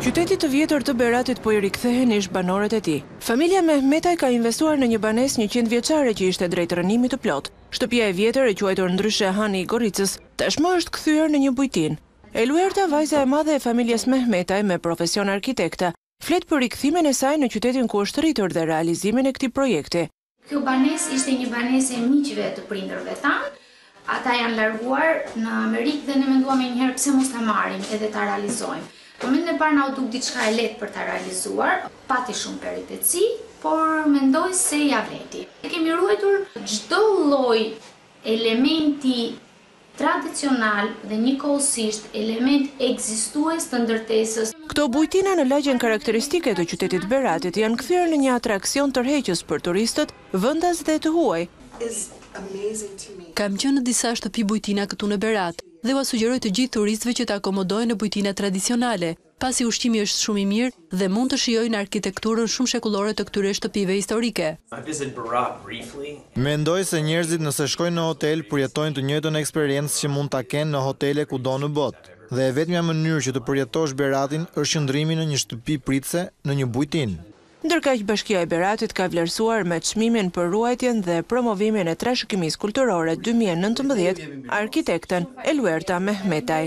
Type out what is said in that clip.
Qytetit të vjetër të Beratit po i rikthehen ish-banorët e tij. Familja Mehmetaj ka investuar në një banesë njëqindvjeçare që ishte drejt rrënimit të plotë. Shtëpia e vjetër, e quajtur ndryshe Hani i Goricës, tashmë është kthyer në një bujtinë. Eluerta, vajza e madhe e familjes Mehmetaj me profesion arkitekte, flet për rikthimin e saj në qytetin ku është rritur dhe realizimin e këtij projekti. Kjo banesë ishte një banesë e miqve të prindërve tanë, ata janë larguar në Amerikë dhe ne menduam menjëherë pse mos ta marrim edhe ta realizojmë. Momentin e parë na u duk diçka e lehtë për ta realizuar, pati shumë peripeci, por mendoj se ia vlejti. E kemi ruajtur çdo lloj elementi tradicional dhe njëkohësisht element ekzistues të ndërtesës. Këto bujtina në lagjen karakteristike të qytetit të Beratit janë kthyer në një atraksion tërheqës për turistët vendas dhe të huaj. Kam qenë në disa shtëpi bujtina këtu në Berat dhe ua sugjeroj të gjithë turistëve që të akomodohen në bujtina tradicionale, pasi ushqimi është shumë i mirë dhe mund të shijojnë arkitekturën shumëshekullore të këtyre shtëpive historike. Mendoj se njerëzit nëse shkojnë në hotel përjetojnë të njëjtën eksperiencë që mund ta kenë në hotele kudo në botë dhe e vetmja mënyrë që të përjetosh Beratin është qëndrimi në një shtëpi pritëse në një bujtinë. Ndërkaq Bashkia e Beratit ka vlerësuar me çmimin për ruajtjen dhe promovimin e trashëgimisë kulturore dy mijë e nëntëmbëdhjetë arkitekten Eluerta Mehmetaj.